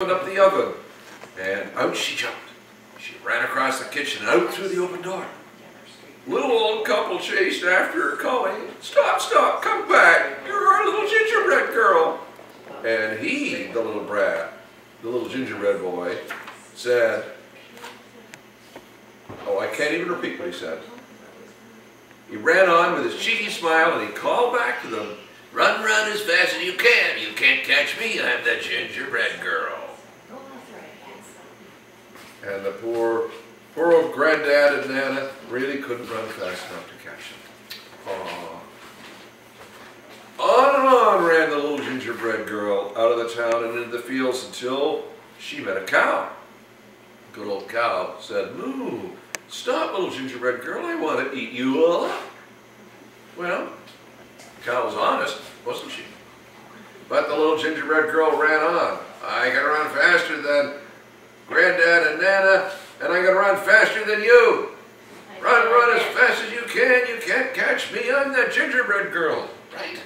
opened up the oven, and out she jumped. She ran across the kitchen and out through the open door. Little old couple chased after her, calling, Stop, stop, come back. You're our little gingerbread girl. And he, the little brat, the little gingerbread boy, said, Oh, I can't even repeat what he said. He ran on with his cheeky smile and he called back to them, Run, run as fast as you can. You can't catch me. I'm the gingerbread girl. And the poor, poor old granddad and Nana really couldn't run fast enough to catch him. Aww. On and on ran the little gingerbread girl out of the town and into the fields until she met a cow. Good old cow said, Moo, stop, little gingerbread girl, I want to eat you up. Well, the cow was honest, wasn't she? But the little gingerbread girl ran on. I can run faster than Granddad and Nana, and I'm going to run faster than you. Run, run as fast as you can. You can't catch me. I'm the gingerbread girl. Right?